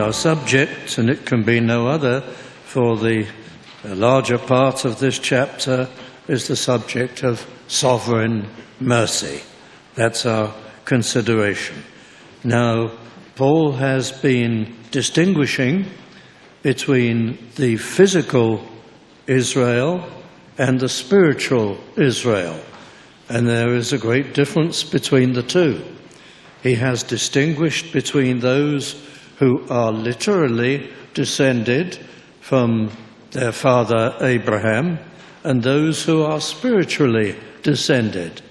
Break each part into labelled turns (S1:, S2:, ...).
S1: Our subject, and it can be no other for the larger part of this chapter, is the subject of sovereign mercy. That's our consideration. Now, Paul has been distinguishing between the physical Israel and the spiritual Israel. And there is a great difference between the two. He has distinguished between those who are literally descended from their father Abraham and those who are spiritually descended.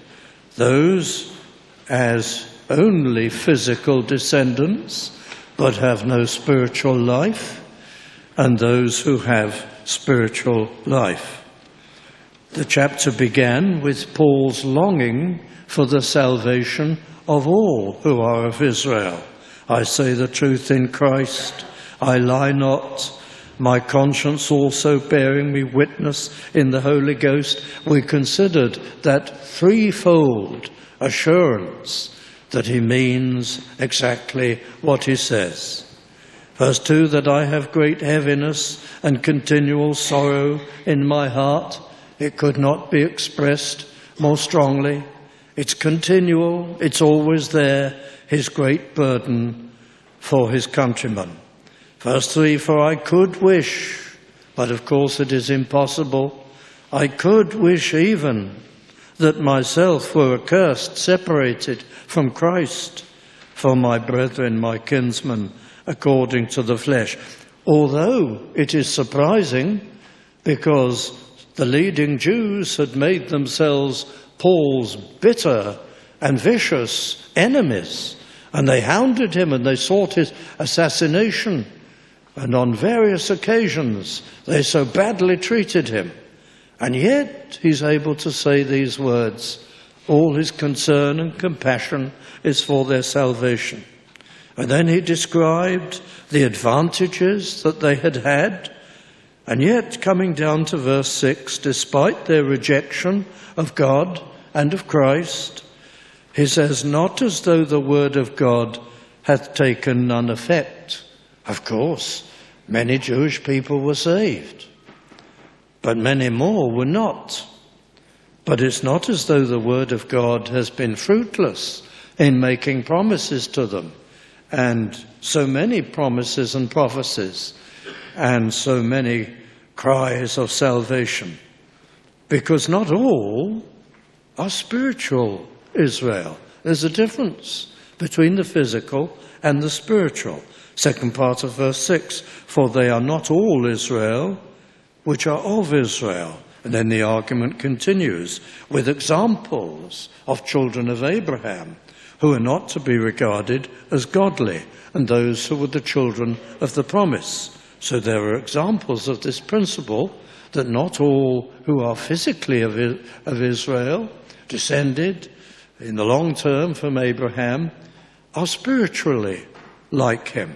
S1: Those as only physical descendants but have no spiritual life, and those who have spiritual life. The chapter began with Paul's longing for the salvation of all who are of Israel. I say the truth in Christ, I lie not. My conscience also bearing me witness in the Holy Ghost, we considered that threefold assurance that he means exactly what he says. Verse 2 that I have great heaviness and continual sorrow in my heart. It could not be expressed more strongly. It's continual, it's always there, his great burden for his countrymen. Verse 3 For I could wish, but of course it is impossible, I could wish even that myself were accursed, separated from Christ, for my brethren, my kinsmen, according to the flesh. Although it is surprising because the leading Jews had made themselves Paul's bitter and vicious enemies, and they hounded him and they sought his assassination. And on various occasions, they so badly treated him. And yet, he's able to say these words All his concern and compassion is for their salvation. And then he described the advantages that they had had. And yet, coming down to verse 6, despite their rejection of God and of Christ, he says, Not as though the word of God hath taken none effect. Of course, many Jewish people were saved, but many more were not. But it's not as though the word of God has been fruitless in making promises to them and so many promises and prophecies and so many cries of salvation. Because not all are spiritual Israel. There's a difference between the physical and the spiritual. Second part of verse 6 For they are not all Israel which are of Israel. And then the argument continues with examples of children of Abraham who are not to be regarded as godly, and those who were the children of the promise. So there are examples of this principle that not all who are physically of, of Israel, descended in the long term from Abraham, are spiritually like him.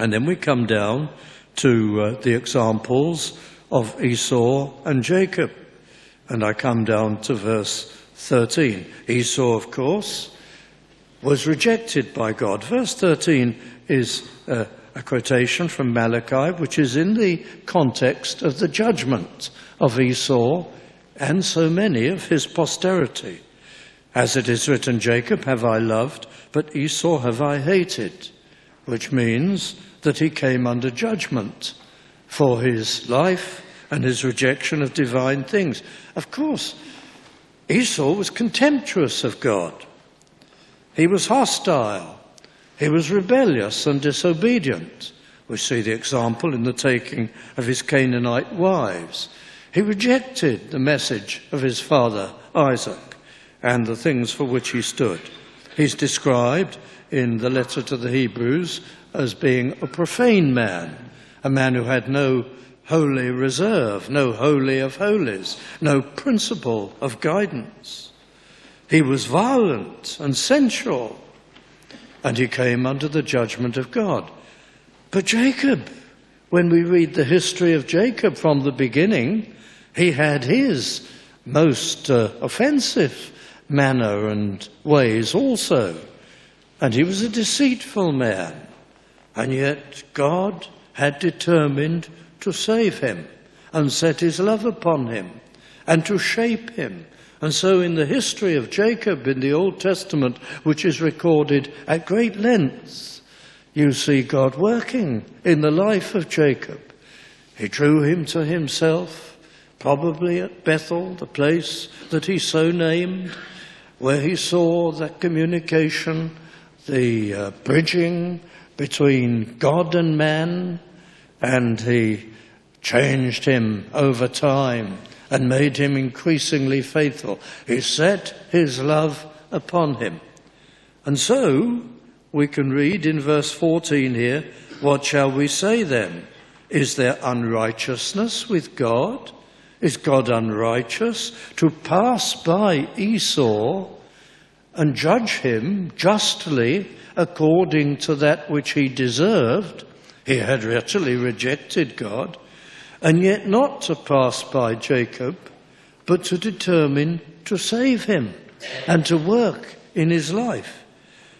S1: And then we come down to uh, the examples of Esau and Jacob. And I come down to verse 13. Esau, of course, was rejected by God. Verse 13 is a, a quotation from Malachi, which is in the context of the judgment of Esau and so many of his posterity. As it is written, Jacob have I loved, but Esau have I hated, which means that he came under judgment for his life and his rejection of divine things. Of course, Esau was contemptuous of God. He was hostile. He was rebellious and disobedient. We see the example in the taking of his Canaanite wives. He rejected the message of his father Isaac and the things for which he stood. He's described in the letter to the Hebrews as being a profane man, a man who had no holy reserve, no holy of holies, no principle of guidance. He was violent and sensual, and he came under the judgment of God. But Jacob, when we read the history of Jacob from the beginning, he had his most uh, offensive manner and ways also. And he was a deceitful man. And yet God had determined to save him and set his love upon him and to shape him. And so, in the history of Jacob in the Old Testament, which is recorded at great length, you see God working in the life of Jacob. He drew him to himself, probably at Bethel, the place that he so named, where he saw that communication, the uh, bridging between God and man, and he changed him over time and made him increasingly faithful. He set his love upon him. And so we can read in verse 14 here, what shall we say then? Is there unrighteousness with God? Is God unrighteous to pass by Esau and judge him justly according to that which he deserved? He had utterly rejected God and yet not to pass by Jacob, but to determine to save him and to work in his life.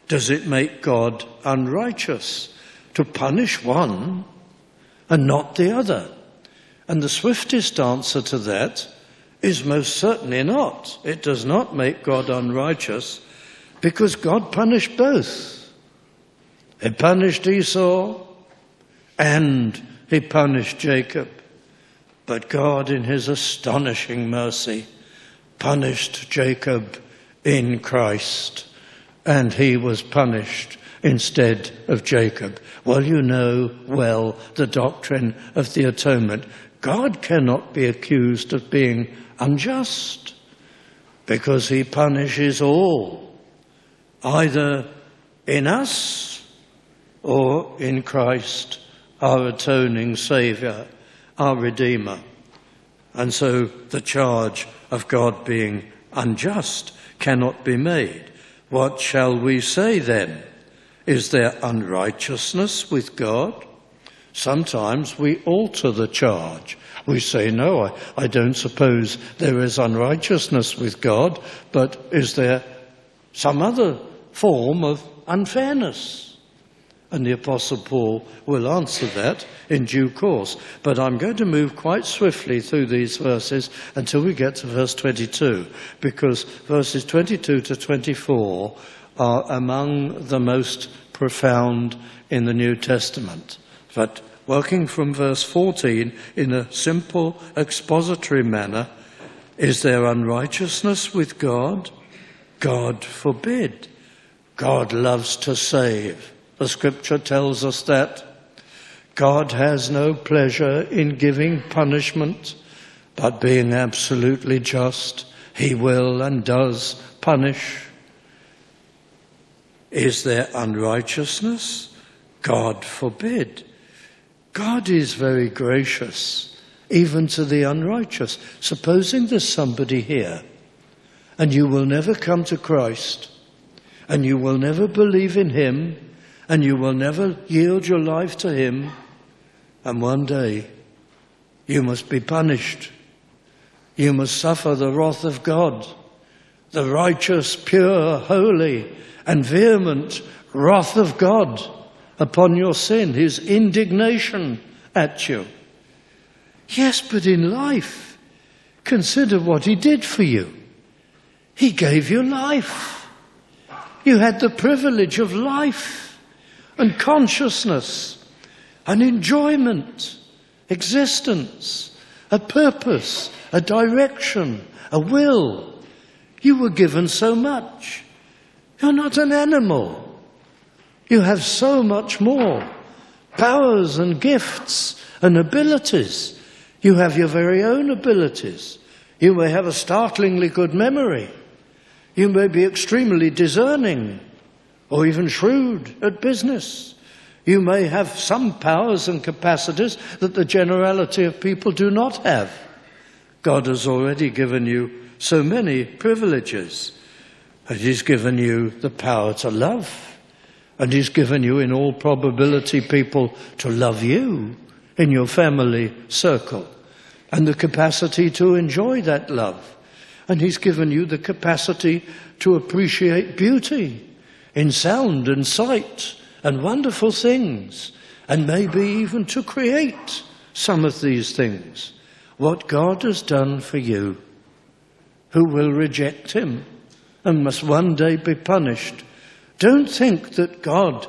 S1: Does it make God unrighteous to punish one and not the other? And the swiftest answer to that is most certainly not. It does not make God unrighteous because God punished both. He punished Esau and he punished Jacob. But God, in his astonishing mercy, punished Jacob in Christ, and he was punished instead of Jacob. Well, you know well the doctrine of the atonement. God cannot be accused of being unjust because he punishes all, either in us or in Christ, our atoning Saviour our Redeemer. And so the charge of God being unjust cannot be made. What shall we say then? Is there unrighteousness with God? Sometimes we alter the charge. We say, no, I, I, don't suppose there is unrighteousness with God, but is there some other form of unfairness? And the Apostle Paul will answer that in due course. But I'm going to move quite swiftly through these verses until we get to verse 22, because verses 22 to 24 are among the most profound in the New Testament. But working from verse 14 in a simple expository manner, is there unrighteousness with God? God forbid. God loves to save. The scripture tells us that God has no pleasure in giving punishment, but being absolutely just, he will and does punish. Is there unrighteousness? God forbid. God is very gracious, even to the unrighteous. Supposing there's somebody here, and you will never come to Christ, and you will never believe in Him, and you will never yield your life to Him, and one day you must be punished. You must suffer the wrath of God, the righteous, pure, holy, and vehement wrath of God upon your sin, His indignation at you. Yes, but in life, consider what He did for you. He gave you life. You had the privilege of life and consciousness and enjoyment, existence, a purpose, a direction, a will. You were given so much. You're not an animal. You have so much more powers and gifts and abilities. You have your very own abilities. You may have a startlingly good memory. You may be extremely discerning or even shrewd at business. You may have some powers and capacities that the generality of people do not have. God has already given you so many privileges. And He's given you the power to love. And He's given you, in all probability, people to love you in your family circle. And the capacity to enjoy that love. And He's given you the capacity to appreciate beauty in sound and sight and wonderful things, and maybe even to create some of these things. What God has done for you, who will reject him and must one day be punished. Don't think that God,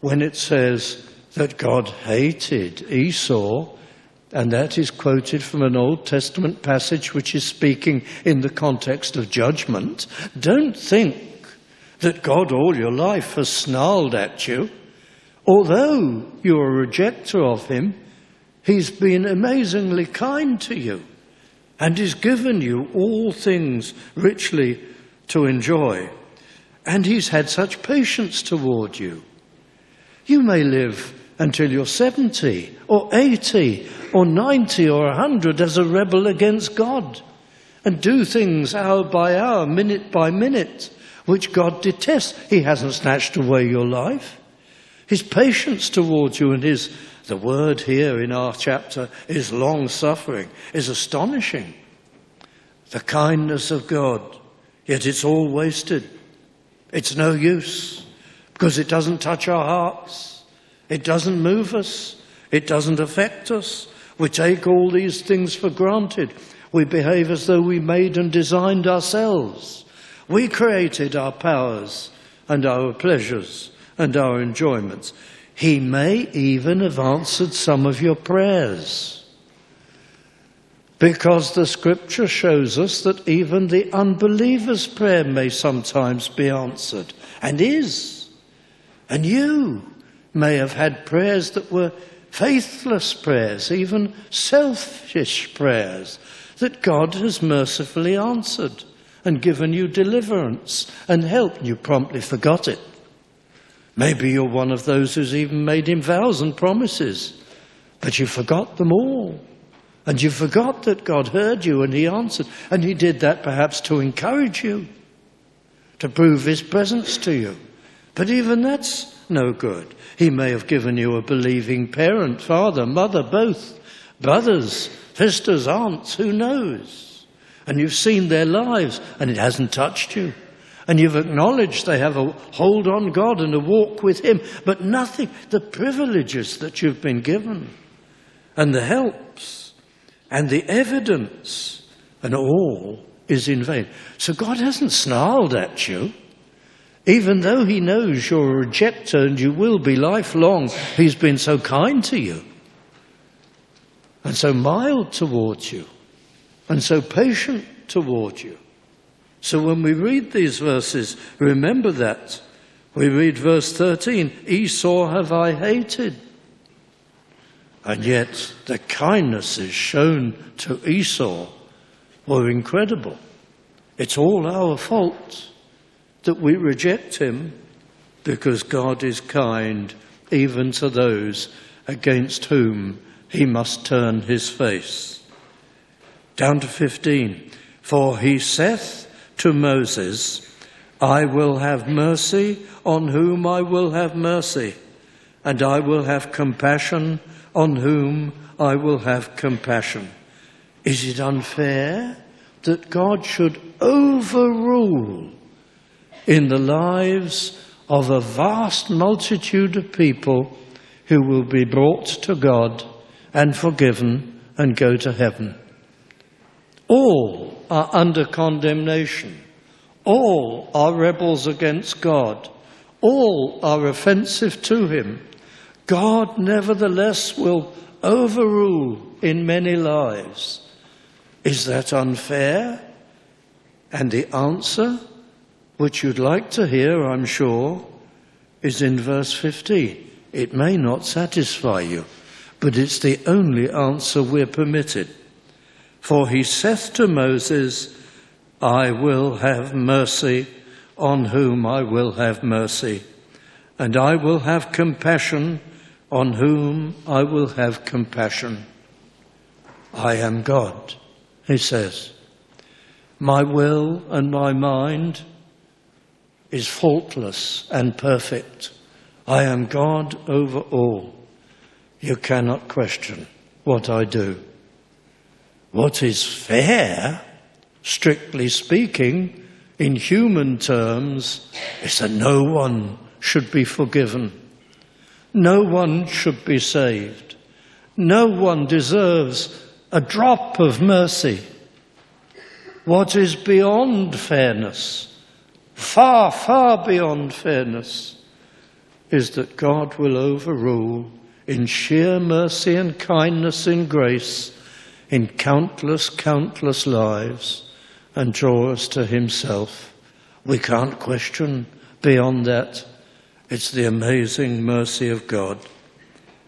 S1: when it says that God hated Esau, and that is quoted from an Old Testament passage which is speaking in the context of judgment, don't think that God all your life has snarled at you. Although you're a rejecter of Him, He's been amazingly kind to you and has given you all things richly to enjoy. And He's had such patience toward you. You may live until you're 70 or 80 or 90 or 100 as a rebel against God and do things hour by hour, minute by minute, which God detests. He hasn't snatched away your life. His patience towards you and his, the word here in our chapter is long suffering, is astonishing. The kindness of God, yet it's all wasted. It's no use because it doesn't touch our hearts. It doesn't move us. It doesn't affect us. We take all these things for granted. We behave as though we made and designed ourselves. We created our powers and our pleasures and our enjoyments. He may even have answered some of your prayers. Because the scripture shows us that even the unbeliever's prayer may sometimes be answered, and is. And you may have had prayers that were faithless prayers, even selfish prayers, that God has mercifully answered and given you deliverance and help, you promptly forgot it. Maybe you're one of those who's even made him vows and promises, but you forgot them all. And you forgot that God heard you and he answered. And he did that perhaps to encourage you, to prove his presence to you. But even that's no good. He may have given you a believing parent, father, mother, both, brothers, sisters, aunts, who knows? And you've seen their lives and it hasn't touched you. And you've acknowledged they have a hold on God and a walk with Him, but nothing, the privileges that you've been given and the helps and the evidence and all is in vain. So God hasn't snarled at you. Even though he knows you're a rejecter and you will be lifelong, he's been so kind to you and so mild towards you and so patient towards you. So when we read these verses, remember that. We read verse 13 Esau have I hated. And yet the kindnesses shown to Esau were incredible. It's all our fault that we reject him because God is kind even to those against whom he must turn his face. Down to 15. For he saith to Moses, I will have mercy on whom I will have mercy, and I will have compassion on whom I will have compassion. Is it unfair that God should overrule in the lives of a vast multitude of people who will be brought to God and forgiven and go to heaven. All are under condemnation. All are rebels against God. All are offensive to Him. God, nevertheless, will overrule in many lives. Is that unfair? And the answer which you'd like to hear, I'm sure, is in verse 15. It may not satisfy you, but it's the only answer we're permitted. For he saith to Moses, I will have mercy on whom I will have mercy, and I will have compassion on whom I will have compassion. I am God, he says. My will and my mind is faultless and perfect. I am God over all. You cannot question what I do. What is fair, strictly speaking, in human terms, is that no one should be forgiven No one should be saved. No one deserves a drop of mercy. What is beyond fairness, far, far beyond fairness, is that God will overrule in sheer mercy and kindness and grace in countless, countless lives and draw us to Himself. We can't question beyond that. It's the amazing mercy of God.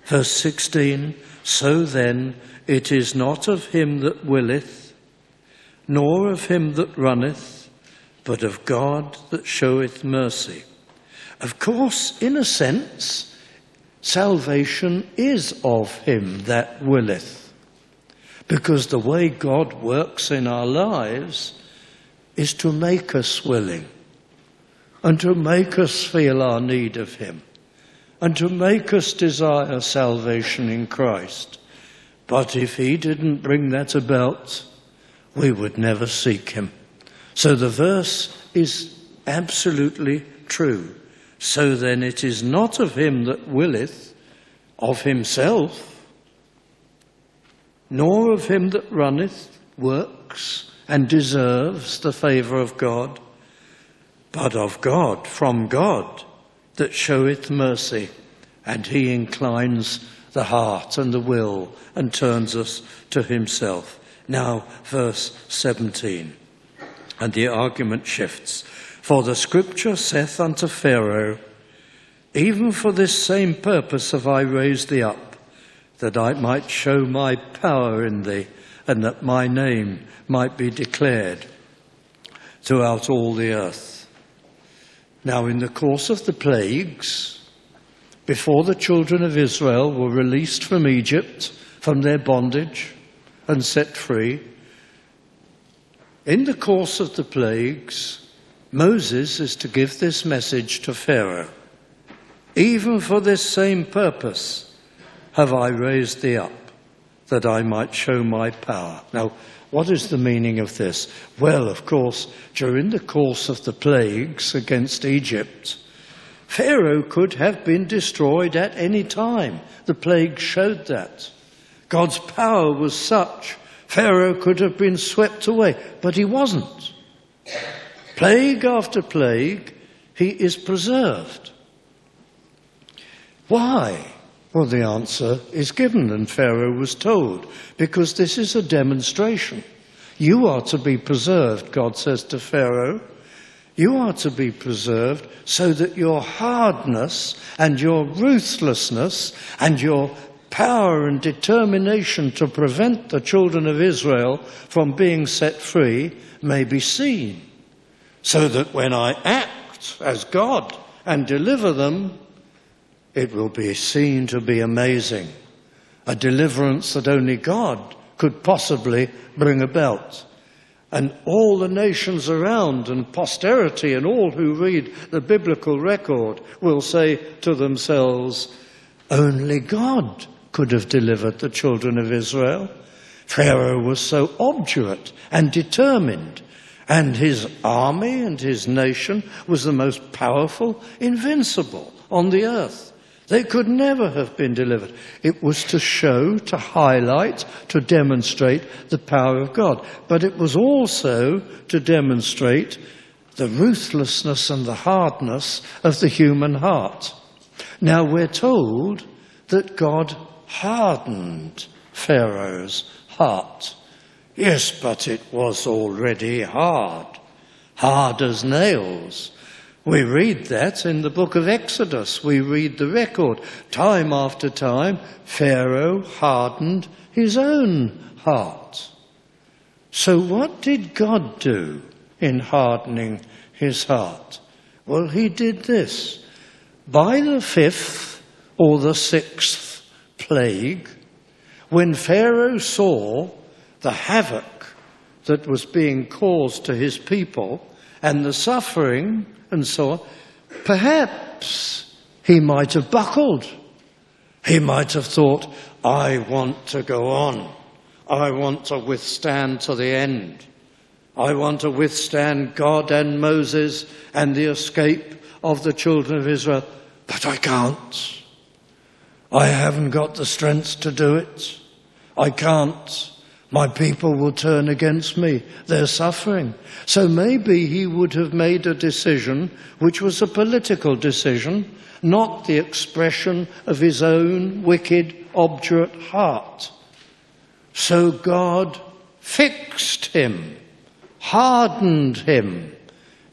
S1: Verse 16 So then, it is not of him that willeth, nor of him that runneth, but of God that showeth mercy. Of course, in a sense, salvation is of him that willeth, because the way God works in our lives is to make us willing and to make us feel our need of Him and to make us desire salvation in Christ. But if He didn't bring that about, we would never seek Him. So the verse is absolutely true. So then it is not of him that willeth, of himself, nor of him that runneth, works, and deserves the favour of God, but of God, from God, that showeth mercy, and he inclines the heart and the will and turns us to himself. Now, verse 17. And the argument shifts. For the scripture saith unto Pharaoh, Even for this same purpose have I raised thee up, that I might show my power in thee, and that my name might be declared throughout all the earth. Now, in the course of the plagues, before the children of Israel were released from Egypt, from their bondage, and set free, in the course of the plagues, Moses is to give this message to Pharaoh. Even for this same purpose have I raised thee up, that I might show my power. Now, what is the meaning of this? Well, of course, during the course of the plagues against Egypt, Pharaoh could have been destroyed at any time. The plague showed that. God's power was such, Pharaoh could have been swept away, but he wasn't. Plague after plague, he is preserved. Why? Well, the answer is given, and Pharaoh was told, because this is a demonstration. You are to be preserved, God says to Pharaoh. You are to be preserved so that your hardness and your ruthlessness and your power and determination to prevent the children of Israel from being set free may be seen. So that when I act as God and deliver them, it will be seen to be amazing, a deliverance that only God could possibly bring about. And all the nations around and posterity and all who read the biblical record will say to themselves, only God could have delivered the children of Israel. Pharaoh was so obdurate and determined, and his army and his nation was the most powerful, invincible on the earth. They could never have been delivered. It was to show, to highlight, to demonstrate the power of God. But it was also to demonstrate the ruthlessness and the hardness of the human heart. Now we're told that God hardened Pharaoh's heart. Yes, but it was already hard, hard as nails. We read that in the book of Exodus. We read the record. Time after time, Pharaoh hardened his own heart. So, what did God do in hardening his heart? Well, he did this. By the fifth or the sixth plague, when Pharaoh saw the havoc that was being caused to his people and the suffering and so on, perhaps he might have buckled. He might have thought, I want to go on. I want to withstand to the end. I want to withstand God and Moses and the escape of the children of Israel, but I can't. I haven't got the strength to do it. I can't. My people will turn against me. They're suffering. So maybe he would have made a decision which was a political decision, not the expression of his own wicked, obdurate heart. So God fixed him, hardened him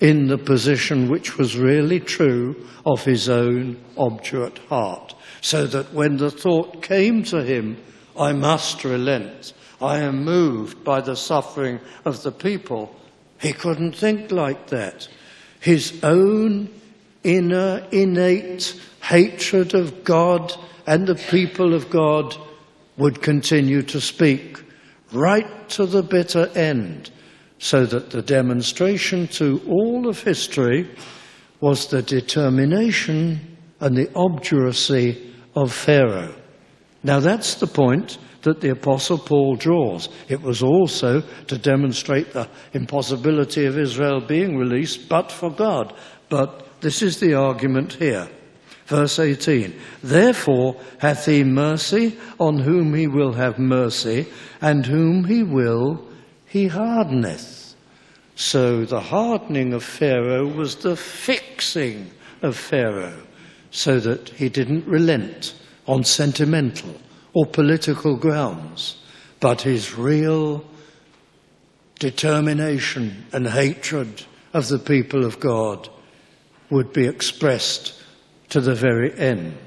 S1: in the position which was really true of his own obdurate heart, so that when the thought came to him, I must relent I am moved by the suffering of the people. He couldn't think like that. His own inner, innate hatred of God and the people of God would continue to speak right to the bitter end, so that the demonstration to all of history was the determination and the obduracy of Pharaoh. Now that's the point that the Apostle Paul draws. It was also to demonstrate the impossibility of Israel being released, but for God. But this is the argument here. Verse 18 Therefore hath he mercy on whom he will have mercy, and whom he will he hardeneth. So the hardening of Pharaoh was the fixing of Pharaoh, so that he didn't relent on sentimental or political grounds, but his real determination and hatred of the people of God would be expressed to the very end.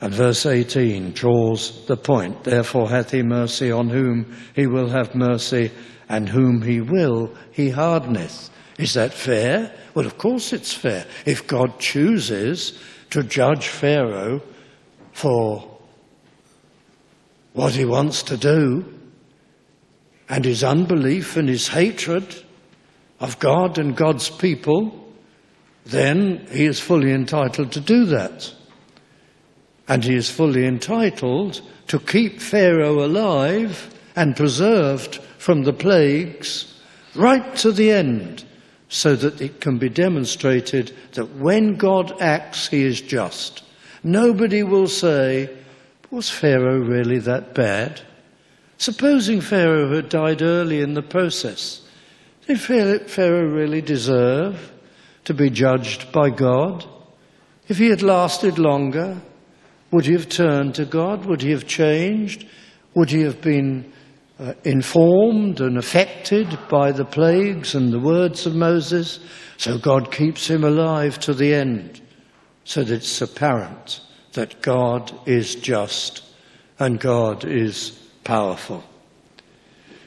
S1: And verse 18 draws the point. Therefore hath he mercy on whom he will have mercy, and whom he will he hardeneth. Is that fair? Well, of course it's fair. If God chooses to judge Pharaoh for what he wants to do and his unbelief and his hatred of God and God's people, then he is fully entitled to do that. And he is fully entitled to keep Pharaoh alive and preserved from the plagues right to the end, so that it can be demonstrated that when God acts, he is just. Nobody will say, Was Pharaoh really that bad? Supposing Pharaoh had died early in the process, did Pharaoh really deserve to be judged by God? If he had lasted longer, would he have turned to God? Would he have changed? Would he have been uh, informed and affected by the plagues and the words of Moses? So God keeps him alive to the end so that it's apparent that God is just and God is powerful.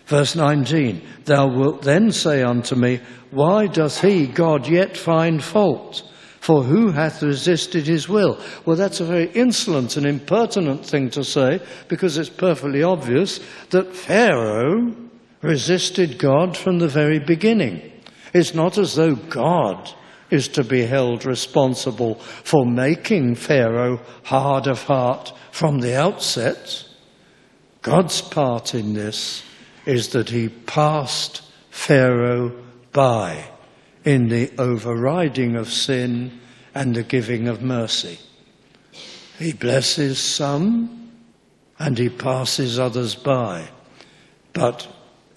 S1: Verse 19, Thou wilt then say unto me, Why doth he, God, yet find fault? For who hath resisted his will? Well, that's a very insolent and impertinent thing to say because it's perfectly obvious that Pharaoh resisted God from the very beginning. It's not as though God is to be held responsible for making Pharaoh hard of heart from the outset. God's part in this is that he passed Pharaoh by in the overriding of sin and the giving of mercy. He blesses some and he passes others by. But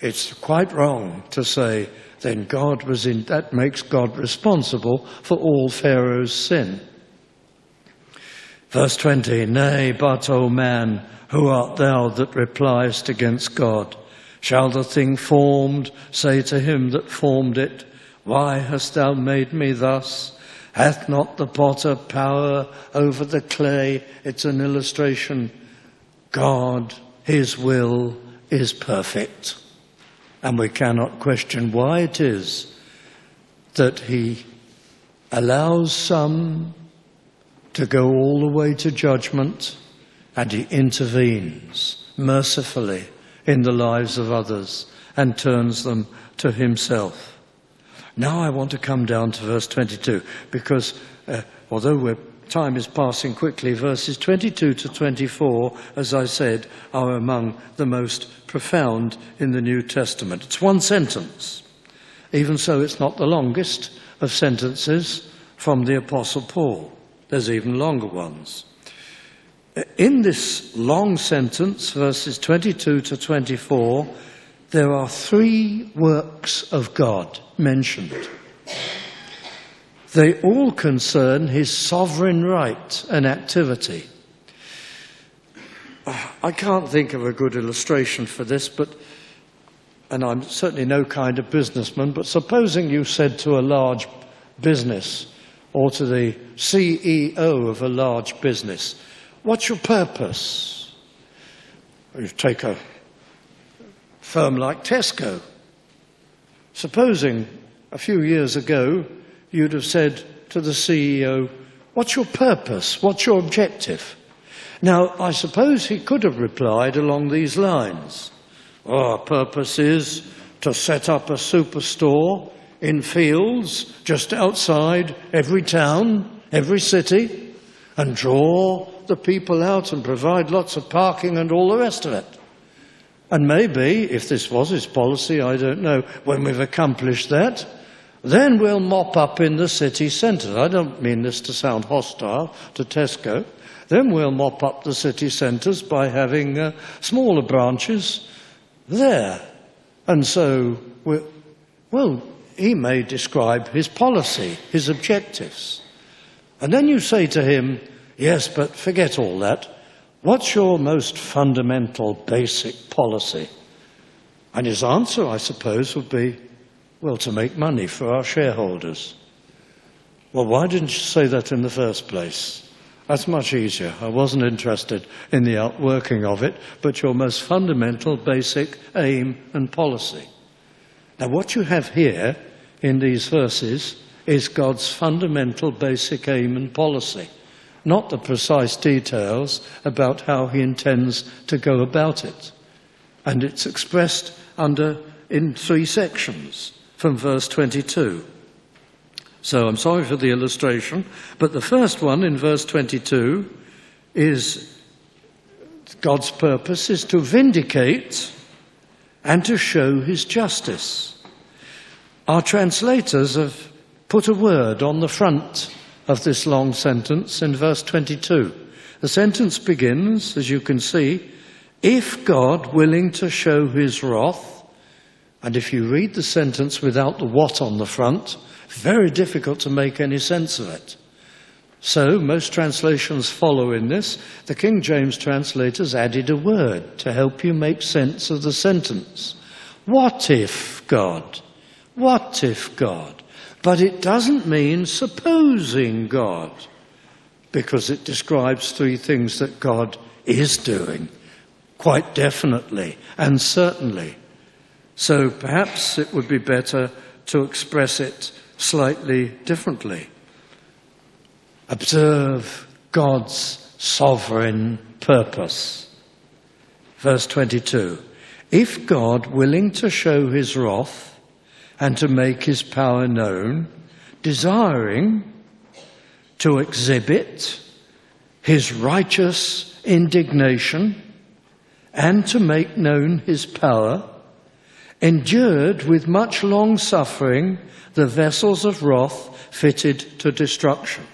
S1: it's quite wrong to say then God was in, that makes God responsible for all Pharaoh's sin. Verse 20, Nay, but, O man, who art thou that repliest against God? Shall the thing formed say to him that formed it, Why hast thou made me thus? Hath not the potter power over the clay? It's an illustration. God, his will is perfect. And we cannot question why it is that he allows some to go all the way to judgment and he intervenes mercifully in the lives of others and turns them to himself. Now I want to come down to verse 22 because uh, although we're time is passing quickly. Verses 22 to 24, as I said, are among the most profound in the New Testament. It's one sentence. Even so, it's not the longest of sentences from the Apostle Paul. There's even longer ones. In this long sentence, verses 22 to 24, there are three works of God mentioned. They all concern his sovereign right and activity. I can't think of a good illustration for this, but, and I'm certainly no kind of businessman, but supposing you said to a large business or to the CEO of a large business, What's your purpose? You take a firm like Tesco. Supposing a few years ago you'd have said to the CEO, What's your purpose? What's your objective? Now, I suppose he could have replied along these lines Our purpose is to set up a superstore in fields just outside every town, every city, and draw the people out and provide lots of parking and all the rest of it. And maybe, if this was his policy, I don't know, when we've accomplished that, then we'll mop up in the city centres. I don't mean this to sound hostile to Tesco. Then we'll mop up the city centres by having uh, smaller branches there. And so, well, he may describe his policy, his objectives. And then you say to him, Yes, but forget all that. What's your most fundamental, basic policy? And his answer, I suppose, would be, well, to make money for our shareholders. Well, why didn't you say that in the first place? That's much easier. I wasn't interested in the outworking of it, but your most fundamental, basic aim and policy. Now, what you have here in these verses is God's fundamental, basic aim and policy not the precise details about how he intends to go about it. And it's expressed under in three sections from verse 22. So I'm sorry for the illustration, but the first one in verse 22 is God's purpose is to vindicate and to show his justice. Our translators have put a word on the front of this long sentence in verse 22. The sentence begins, as you can see, if God willing to show his wrath, and if you read the sentence without the what on the front, very difficult to make any sense of it. So, most translations follow in this. The King James translators added a word to help you make sense of the sentence. What if God? What if God? But it doesn't mean supposing God, because it describes three things that God is doing, quite definitely and certainly. So perhaps it would be better to express it slightly differently. Observe God's sovereign purpose. Verse 22 If God, willing to show his wrath, and to make his power known, desiring to exhibit his righteous indignation and to make known his power, endured with much long suffering the vessels of wrath fitted to destruction.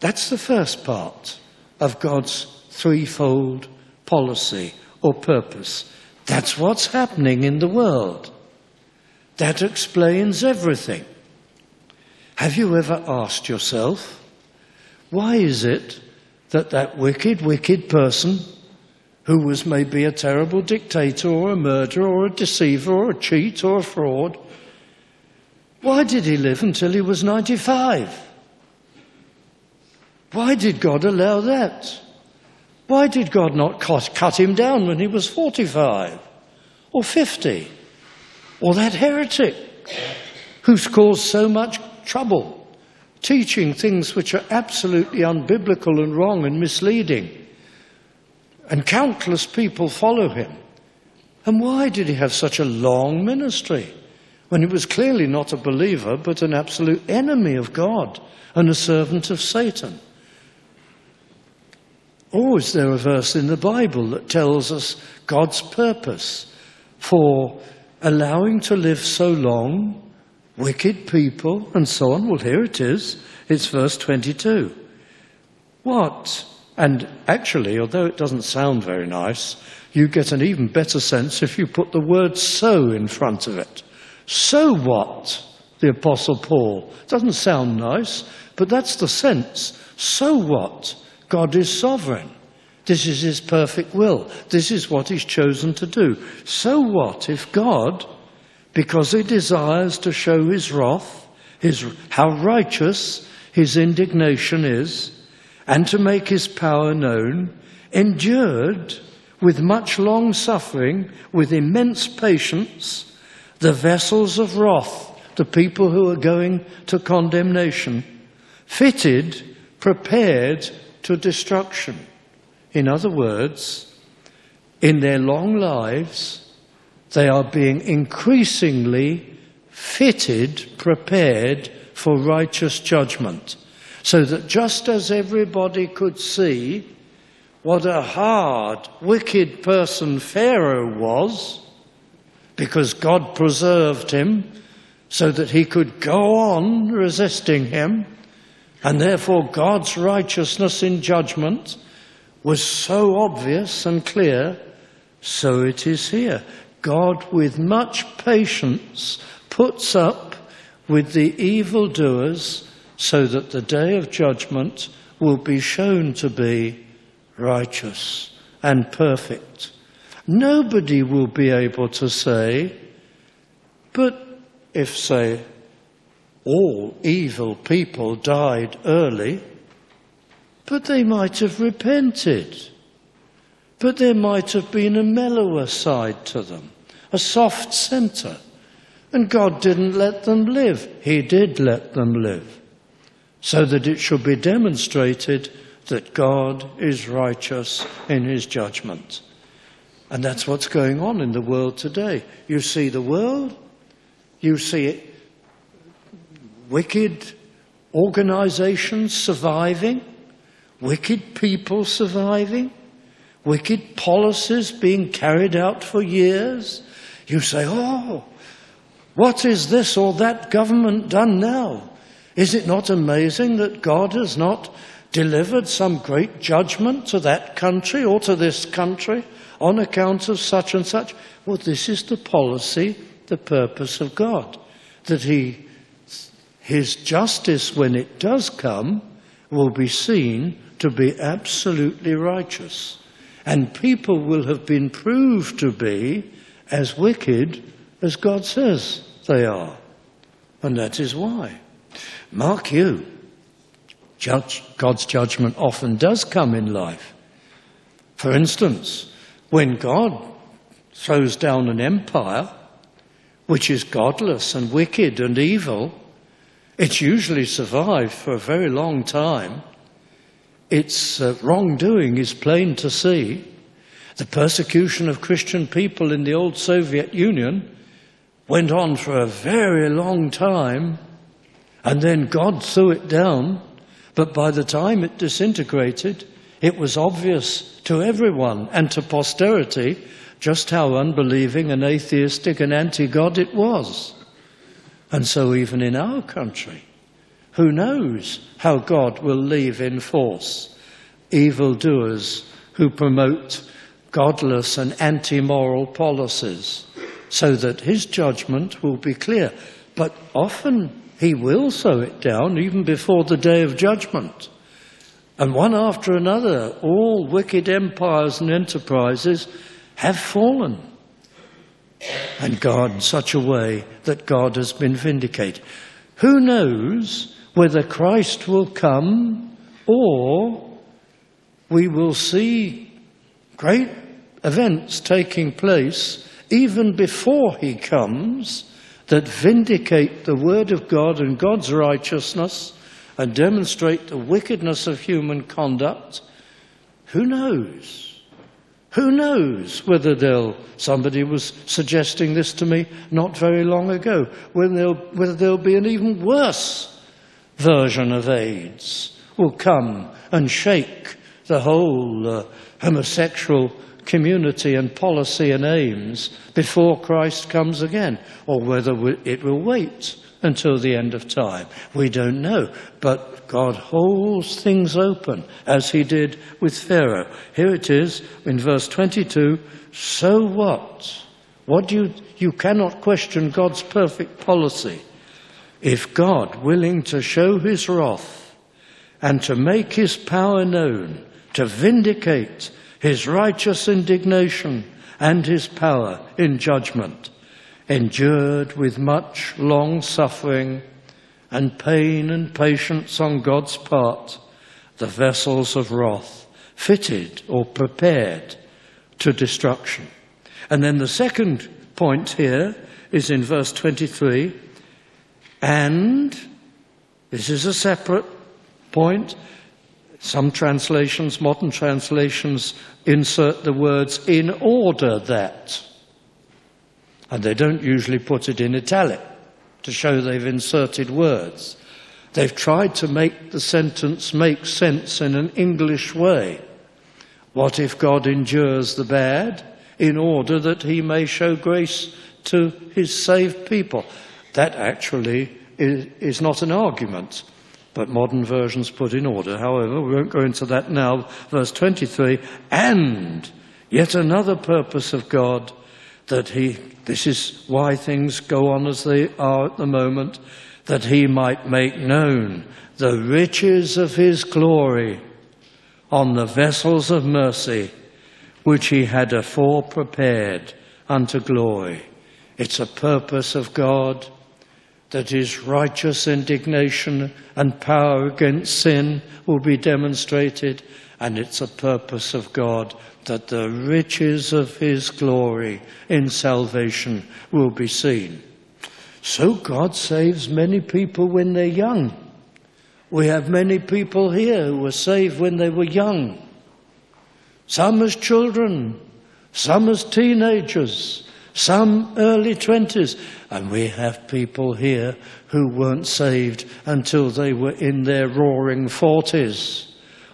S1: That's the first part of God's threefold policy or purpose. That's what's happening in the world. That explains everything. Have you ever asked yourself, why is it that that wicked, wicked person who was maybe a terrible dictator or a murderer or a deceiver or a cheat or a fraud, why did he live until he was 95? Why did God allow that? Why did God not cut him down when he was 45 or 50? Or that heretic who's caused so much trouble, teaching things which are absolutely unbiblical and wrong and misleading. And countless people follow him. And why did he have such a long ministry when he was clearly not a believer but an absolute enemy of God and a servant of Satan? Or is there a verse in the Bible that tells us God's purpose for allowing to live so long wicked people and so on. Well, here it is. It's verse 22. What? And actually, although it doesn't sound very nice, you get an even better sense if you put the word so in front of it. So what? The Apostle Paul. Doesn't sound nice, but that's the sense. So what? God is sovereign. This is his perfect will. This is what he's chosen to do. So what if God, because he desires to show his wrath, his, how righteous his indignation is, and to make his power known, endured with much long suffering, with immense patience, the vessels of wrath, the people who are going to condemnation, fitted, prepared to destruction. In other words, in their long lives, they are being increasingly fitted, prepared for righteous judgment. So that just as everybody could see what a hard, wicked person Pharaoh was, because God preserved him so that he could go on resisting him, and therefore God's righteousness in judgment was so obvious and clear, so it is here. God, with much patience, puts up with the evildoers so that the day of judgment will be shown to be righteous and perfect. Nobody will be able to say, but if, say, all evil people died early, but they might have repented. But there might have been a mellower side to them, a soft centre. And God didn't let them live. He did let them live. So that it should be demonstrated that God is righteous in his judgment. And that's what's going on in the world today. You see the world, you see it, wicked organizations surviving, wicked people surviving, wicked policies being carried out for years. You say, oh, what is this or that government done now? Is it not amazing that God has not delivered some great judgment to that country or to this country on account of such and such? Well, this is the policy, the purpose of God, that He, His justice, when it does come, will be seen to be absolutely righteous. And people will have been proved to be as wicked as God says they are. And that is why. Mark you, judge, God's judgment often does come in life. For instance, when God throws down an empire which is godless and wicked and evil, it's usually survived for a very long time. Its uh, wrongdoing is plain to see. The persecution of Christian people in the old Soviet Union went on for a very long time, and then God threw it down but by the time it disintegrated, it was obvious to everyone and to posterity just how unbelieving and atheistic and anti God it was. And so, even in our country, who knows how God will leave in force evildoers who promote godless and anti moral policies so that his judgment will be clear. But often he will sow it down even before the day of judgment. And one after another, all wicked empires and enterprises have fallen. And God in such a way that God has been vindicated. Who knows whether Christ will come or we will see great events taking place even before he comes that vindicate the Word of God and God's righteousness and demonstrate the wickedness of human conduct, who knows? Who knows whether they'll, somebody was suggesting this to me not very long ago, whether there'll, whether there'll be an even worse version of AIDS will come and shake the whole uh, homosexual community and policy and aims before Christ comes again, or whether it will wait until the end of time? We don't know, but God holds things open as he did with Pharaoh. Here it is in verse 22 so what? What do you, you cannot question God's perfect policy. If God, willing to show his wrath and to make his power known, to vindicate his righteous indignation and his power in judgment, endured with much long suffering and pain and patience on God's part the vessels of wrath, fitted or prepared to destruction. And then the second point here is in verse 23 and this is a separate point. Some translations, modern translations, insert the words in order that. And they don't usually put it in italic to show they've inserted words. They've tried to make the sentence make sense in an English way. What if God endures the bad in order that he may show grace to his saved people? That actually is, is not an argument, but modern versions put in order. However, we won't go into that now. Verse 23 and yet another purpose of God that he, this is why things go on as they are at the moment, that he might make known the riches of his glory on the vessels of mercy which he had afore prepared unto glory. It's a purpose of God that his righteous indignation and power against sin will be demonstrated, and it's a purpose of God that the riches of his glory in salvation will be seen. So God saves many people when they're young. We have many people here who were saved when they were young. Some as children, some as teenagers, some early 20s. And we have people here who weren't saved until they were in their roaring 40s,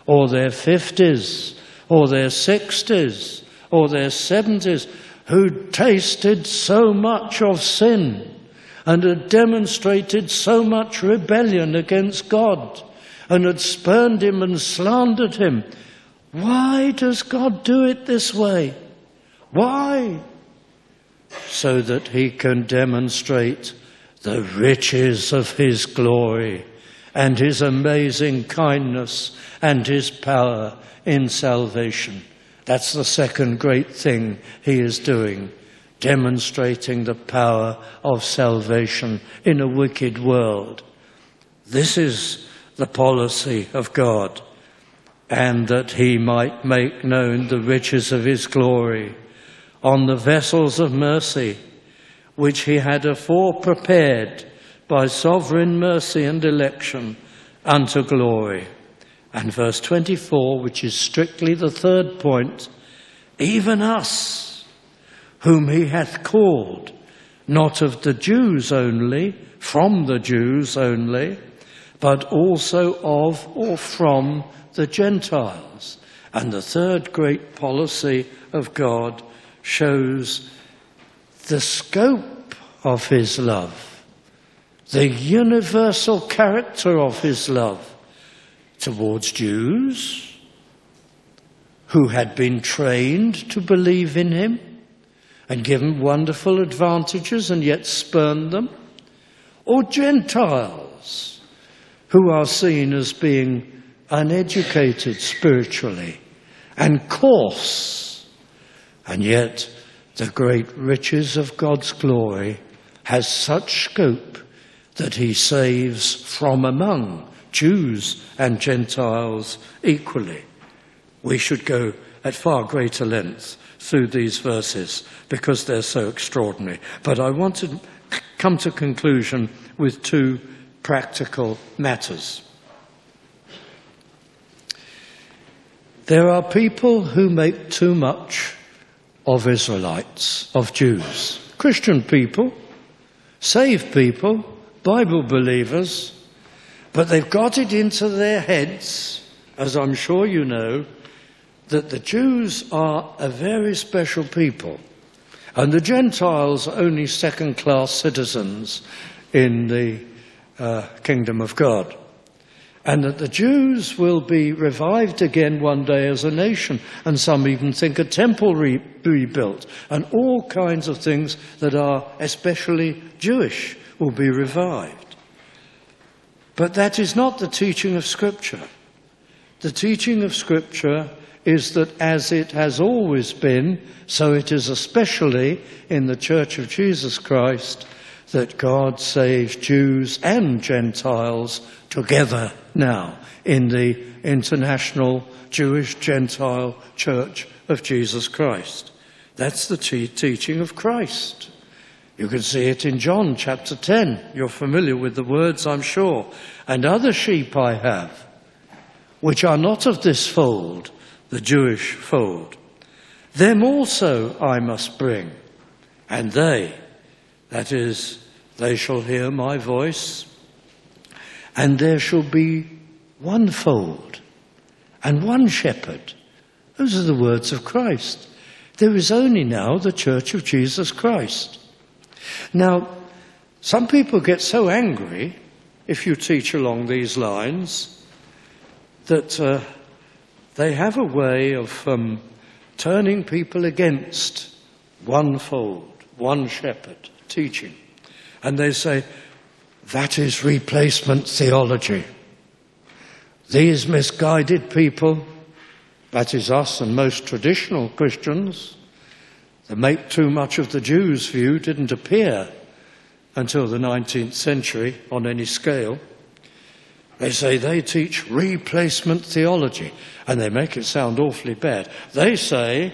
S1: or their 50s, or their 60s, or their 70s, who tasted so much of sin and had demonstrated so much rebellion against God and had spurned him and slandered him. Why does God do it this way? Why? So that he can demonstrate the riches of his glory and his amazing kindness and his power in salvation. That's the second great thing he is doing demonstrating the power of salvation in a wicked world. This is the policy of God, and that he might make known the riches of his glory on the vessels of mercy, which he had afore prepared by sovereign mercy and election unto glory. And verse 24, which is strictly the third point, even us whom he hath called, not of the Jews only, from the Jews only, but also of or from the Gentiles. And the third great policy of God shows the scope of his love, the universal character of his love towards Jews who had been trained to believe in him and given wonderful advantages and yet spurned them, or Gentiles who are seen as being uneducated spiritually and coarse, and yet the great riches of God's glory has such scope that he saves from among Jews and Gentiles equally. We should go at far greater length through these verses because they're so extraordinary. But I want to come to conclusion with two practical matters. There are people who make too much of Israelites, of Jews, Christian people, saved people, Bible believers, but they've got it into their heads, as I'm sure you know, that the Jews are a very special people and the Gentiles are only second class citizens in the uh, kingdom of God. And that the Jews will be revived again one day as a nation, and some even think a temple re- rebuilt, and all kinds of things that are especially Jewish will be revived. But that is not the teaching of Scripture. The teaching of Scripture is that as it has always been, so it is especially in the Church of Jesus Christ that God saves Jews and Gentiles together now in the international Jewish Gentile Church of Jesus Christ. That's the te- teaching of Christ. You can see it in John chapter 10. You're familiar with the words, I'm sure. And other sheep I have, which are not of this fold, the Jewish fold. Them also I must bring, and they, that is, they shall hear my voice, and there shall be one fold and one shepherd. Those are the words of Christ. There is only now the Church of Jesus Christ. Now, some people get so angry if you teach along these lines that uh, they have a way of um, turning people against one fold, one shepherd teaching. And they say, that is replacement theology. These misguided people, that is us and most traditional Christians, that make too much of the Jews' view didn't appear until the 19th century on any scale. They say they teach replacement theology, and they make it sound awfully bad. They say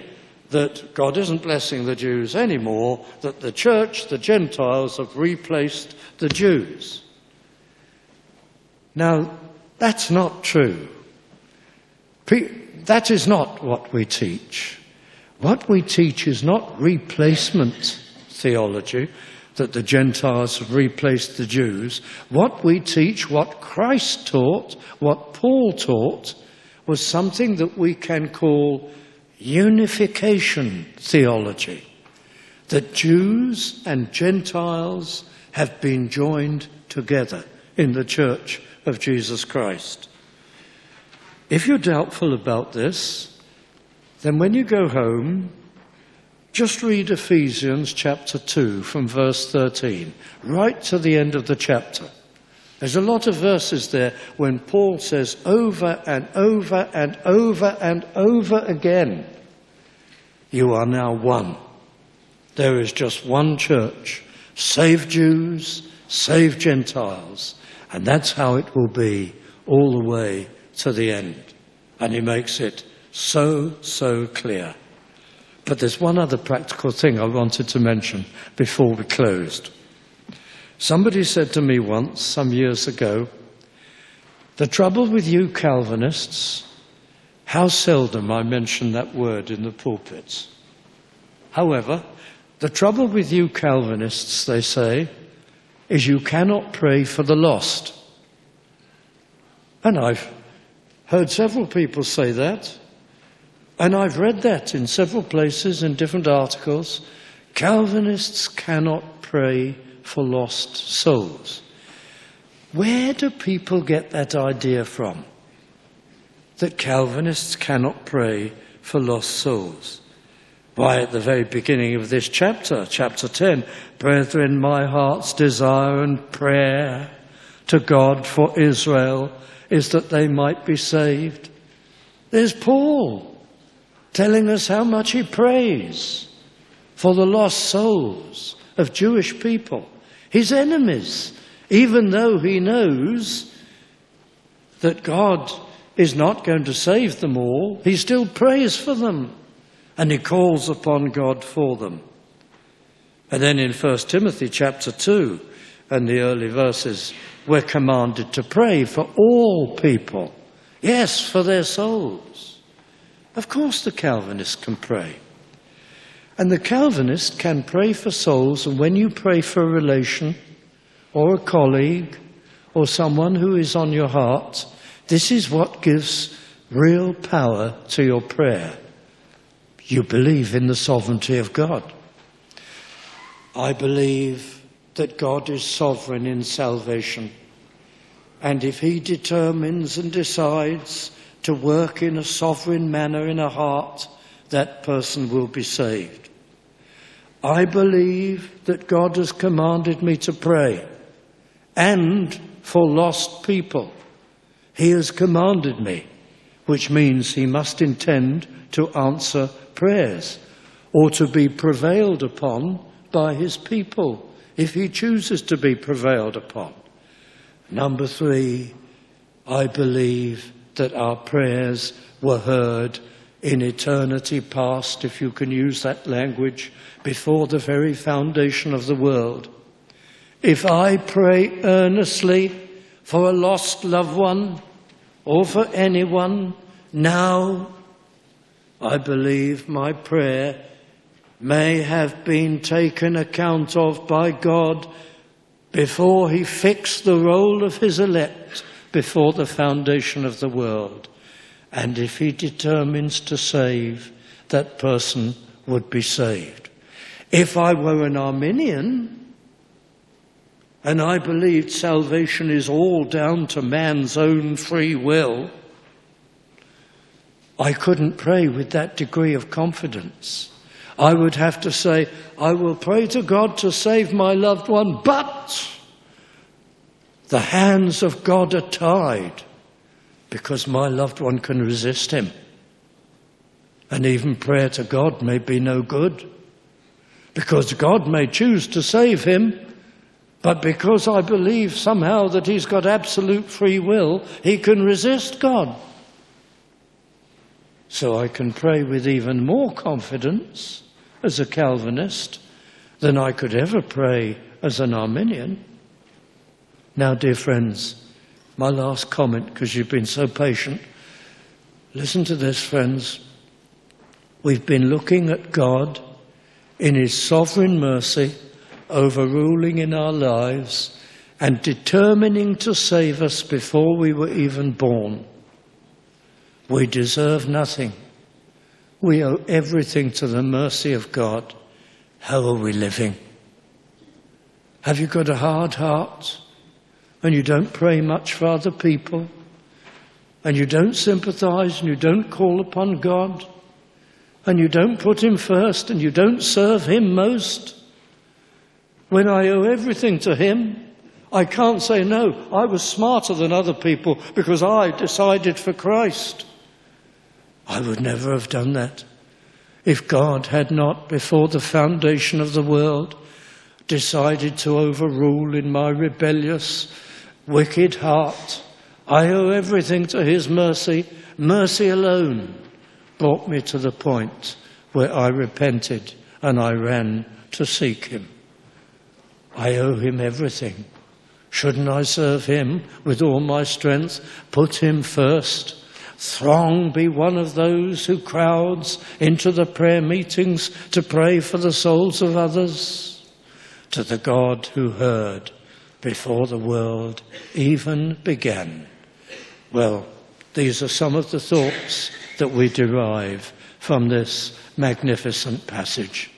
S1: that God isn't blessing the Jews anymore, that the church, the Gentiles, have replaced the Jews. Now, that's not true. That is not what we teach. What we teach is not replacement theology, that the Gentiles have replaced the Jews. What we teach, what Christ taught, what Paul taught, was something that we can call unification theology. That Jews and Gentiles have been joined together in the church of Jesus Christ. If you're doubtful about this, then when you go home, just read Ephesians chapter 2 from verse 13, right to the end of the chapter. There's a lot of verses there when Paul says over and over and over and over again, You are now one. There is just one church. Save Jews, save Gentiles. And that's how it will be all the way to the end. And he makes it so, so clear. But there's one other practical thing I wanted to mention before we closed. Somebody said to me once, some years ago, the trouble with you Calvinists, how seldom I mention that word in the pulpits. However, the trouble with you Calvinists, they say, is you cannot pray for the lost. And I've heard several people say that. And I've read that in several places in different articles. Calvinists cannot pray for lost souls. Where do people get that idea from? That Calvinists cannot pray for lost souls. Why, at the very beginning of this chapter, chapter 10, brethren, my heart's desire and prayer to God for Israel is that they might be saved. There's Paul telling us how much he prays for the lost souls of Jewish people, his enemies, even though he knows that God is not going to save them all, he still prays for them and he calls upon God for them. And then in 1 Timothy chapter 2 and the early verses, we're commanded to pray for all people. Yes, for their souls. Of course, the Calvinist can pray. And the Calvinist can pray for souls, and when you pray for a relation or a colleague or someone who is on your heart, this is what gives real power to your prayer. You believe in the sovereignty of God. I believe that God is sovereign in salvation. And if He determines and decides to work in a sovereign manner in a heart, that person will be saved. I believe that God has commanded me to pray and for lost people. He has commanded me, which means He must intend to answer prayers or to be prevailed upon by His people if He chooses to be prevailed upon. Number three, I believe that our prayers were heard in eternity past, if you can use that language, before the very foundation of the world. If I pray earnestly for a lost loved one or for anyone now, I believe my prayer may have been taken account of by God before he fixed the roll of his elect before the foundation of the world. And if he determines to save, that person would be saved. If I were an Arminian, and I believed salvation is all down to man's own free will, I couldn't pray with that degree of confidence. I would have to say, I will pray to God to save my loved one, but the hands of God are tied because my loved one can resist him. And even prayer to God may be no good because God may choose to save him, but because I believe somehow that he's got absolute free will, he can resist God. So I can pray with even more confidence as a Calvinist than I could ever pray as an Arminian. Now, dear friends, my last comment, because you've been so patient. Listen to this, friends. We've been looking at God in His sovereign mercy, overruling in our lives and determining to save us before we were even born. We deserve nothing. We owe everything to the mercy of God. How are we living? Have you got a hard heart? And you don't pray much for other people, and you don't sympathize and you don't call upon God, and you don't put Him first and you don't serve Him most, when I owe everything to Him, I can't say, no, I was smarter than other people because I decided for Christ. I would never have done that if God had not, before the foundation of the world, decided to overrule in my rebellious wicked heart. I owe everything to His mercy. Mercy alone brought me to the point where I repented and I ran to seek Him. I owe Him everything. Shouldn't I serve Him with all my strength? Put Him first. Throng be one of those who crowds into the prayer meetings to pray for the souls of others. To the God who heard before the world even began. Well, these are some of the thoughts that we derive from this magnificent passage.